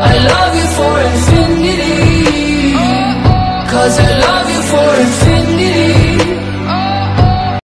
I love you for infinity. Cause I love